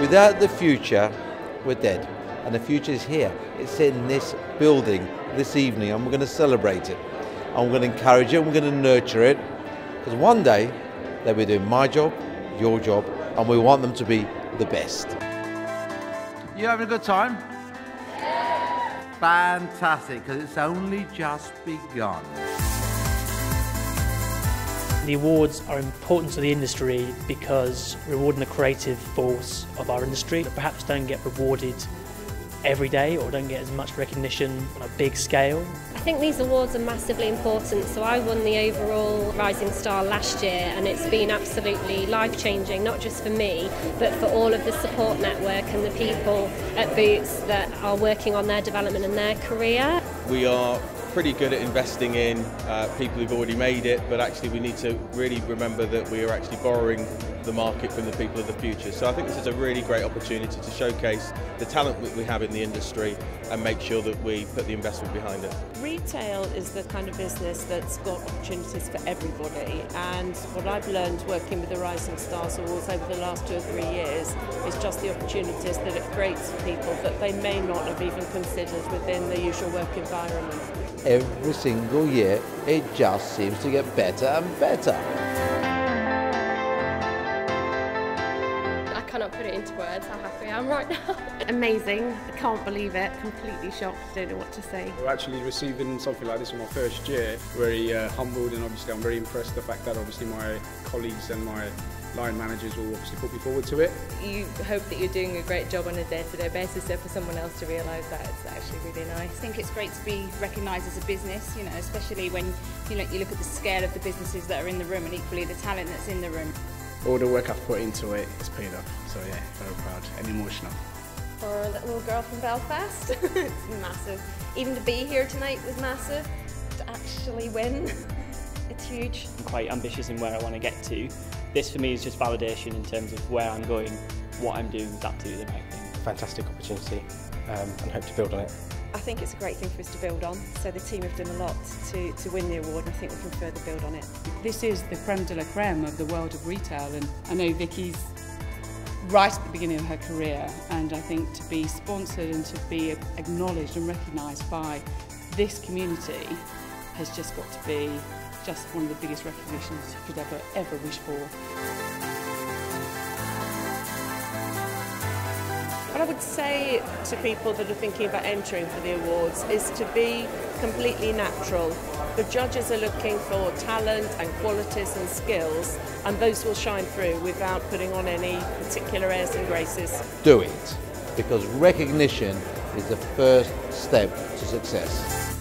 Without the future, we're dead. And the future is here. It's in this building this evening, and we're going to celebrate it. And we're going to encourage it, and we're going to nurture it. Because one day, they'll be doing my job, your job, and we want them to be the best. You having a good time? Fantastic, because it's only just begun. The awards are important to the industry because rewarding the creative force of our industry that perhaps don't get rewarded every day or don't get as much recognition on a big scale. I think these awards are massively important. So I won the overall Rising Star last year and it's been absolutely life changing, not just for me, but for all of the support network and the people at Boots that are working on their development and their career. We are pretty good at investing in uh, people who've already made it, but actually we need to really remember that we are actually borrowing the market from the people of the future. So I think this is a really great opportunity to showcase the talent that we have in the industry and make sure that we put the investment behind it. Retail is the kind of business that's got opportunities for everybody and what I've learned working with the Rising Stars Awards over the last two or three years is just the opportunities that it creates for people that they may not have even considered within the usual work environment every single year it just seems to get better and better. I cannot put it into words how happy I am right now. Amazing, I can't believe it, completely shocked, don't know what to say. We're actually receiving something like this in my first year, very uh, humbled and obviously I'm very impressed the fact that obviously my colleagues and my line managers will obviously put me forward to it. You hope that you're doing a great job on a day-to-day -day basis, so for someone else to realise that it's actually really nice. I think it's great to be recognised as a business, you know, especially when you know you look at the scale of the businesses that are in the room and equally the talent that's in the room. All the work I've put into it has paid off, so yeah, very proud and emotional. For a little girl from Belfast, it's massive. Even to be here tonight was massive. To actually win, it's huge. I'm quite ambitious in where I want to get to this for me is just validation in terms of where I'm going, what I'm doing is absolutely the right thing. Fantastic opportunity um, and hope to build on it. I think it's a great thing for us to build on. So the team have done a lot to, to win the award and I think we can further build on it. This is the creme de la creme of the world of retail and I know Vicky's right at the beginning of her career and I think to be sponsored and to be acknowledged and recognised by this community has just got to be just one of the biggest recognitions you could ever, ever wish for. What I would say to people that are thinking about entering for the awards is to be completely natural. The judges are looking for talent and qualities and skills, and those will shine through without putting on any particular airs and graces. Do it, because recognition is the first step to success.